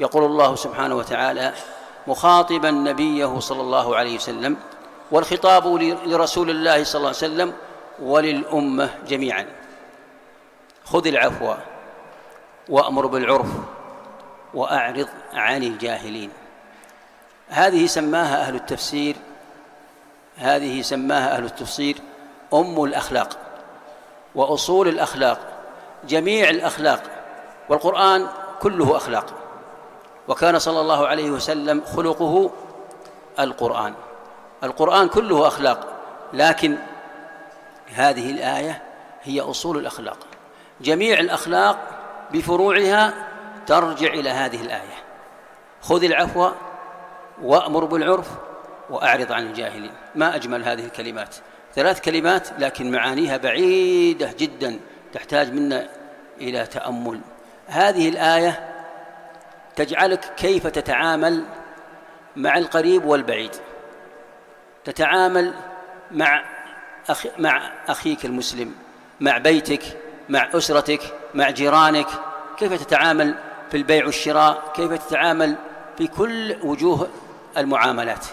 يقول الله سبحانه وتعالى مخاطبا نبيه صلى الله عليه وسلم والخطاب لرسول الله صلى الله عليه وسلم وللأمة جميعا. خذ العفو وأمر بالعرف وأعرض عن الجاهلين. هذه سماها أهل التفسير هذه سماها أهل التفسير أم الأخلاق وأصول الأخلاق جميع الأخلاق والقرآن كله أخلاق. وكان صلى الله عليه وسلم خلقه القرآن. القرآن كله أخلاق لكن هذه الآية هي أصول الأخلاق. جميع الأخلاق بفروعها ترجع إلى هذه الآية. خذ العفو وأمر بالعرف وأعرض عن الجاهلين. ما أجمل هذه الكلمات. ثلاث كلمات لكن معانيها بعيدة جدا تحتاج منا إلى تأمل. هذه الآية تجعلك كيف تتعامل مع القريب والبعيد. تتعامل مع أخ... مع أخيك المسلم مع بيتك مع أسرتك مع جيرانك. كيف تتعامل في البيع والشراء؟ كيف تتعامل في كل وجوه المعاملات؟